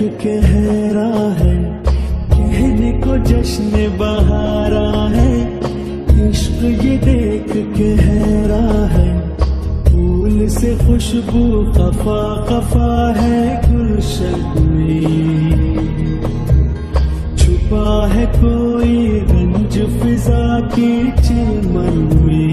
دیکھ کے حیرا ہے، کہنے کو جشن بہارا ہے۔ عشق یہ دیکھ کے حیرا ہے، پھول سے خوشبو قفا قفا ہے گلشن میں۔ چھپا ہے کوئی رنج فضا کی چلمن میں۔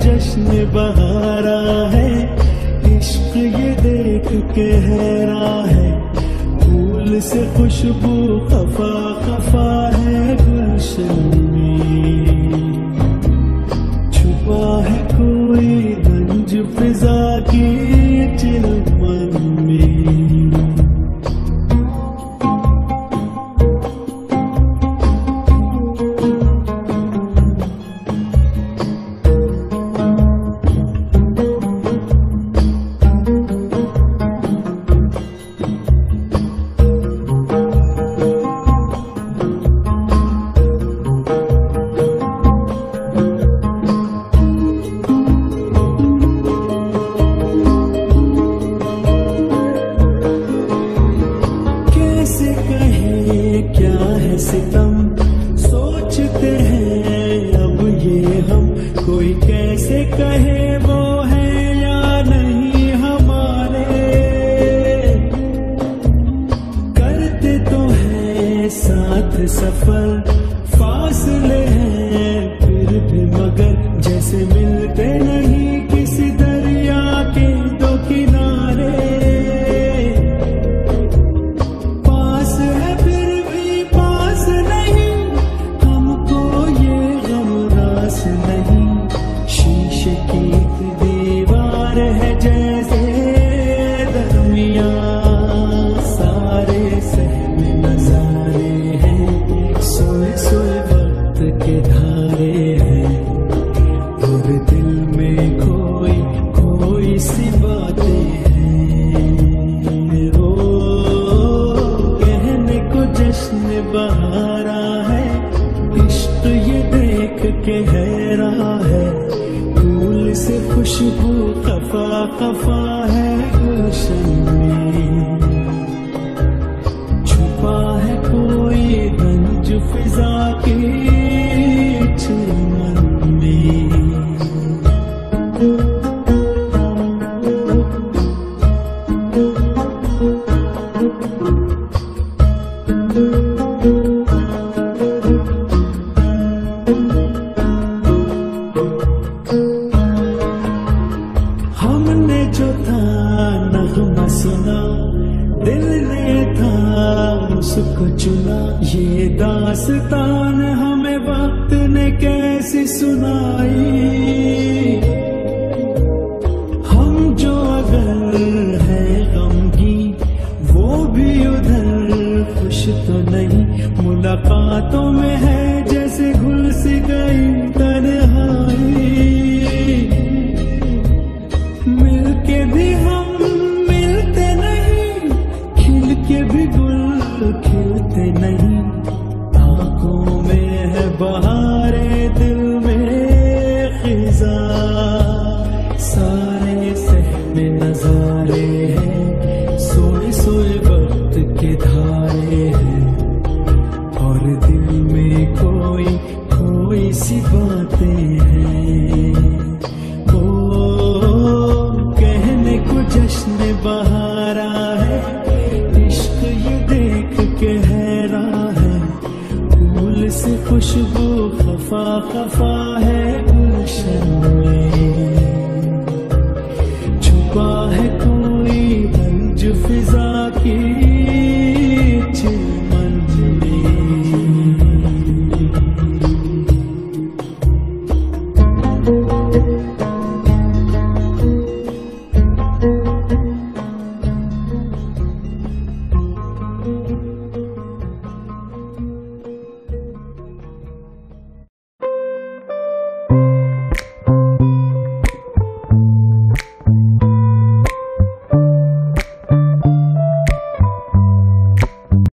جشن بہارا ہے، عشق یہ دیکھ کے حیرا ہے۔ پھول سے خوشبو خفا خفا ہے۔ کیسے کہیں کیا ہے ستم؟ سوچتے ہیں اب یہ ہم کوئی کیسے کہے وہ ہے یا نہیں ہمارے؟ کرتے تو ہیں ساتھ سفر، فاصلے ہیں پھر بھی مگر جیسے ملتے نہیں۔ درمیان سارے سہم نظارے ہیں۔ سوئے سوئے وقت کے دھارے ہیں۔ اور دل میں کوئی کوئی سی باتیں ہیں۔ او، کہنے کو جشن بہارا ہے۔ عشق یہ دیکھ کے حیرا ہے۔ پھول سے خوشبو خفا خفا ہے۔ گلشن ہم نے جو تھا نغمہ سنا دل نے تھا اس کو چنا یہ داستان ہمیں وقت نے کیسی سنائی بہار بہارے دل میں خزاں۔ سارے سہم نظارے ہیں۔ سوئے سوئے سے خوشبو خفا خفا ہے گلشن میں۔ چھپا ہے کوئی بنج فضا کی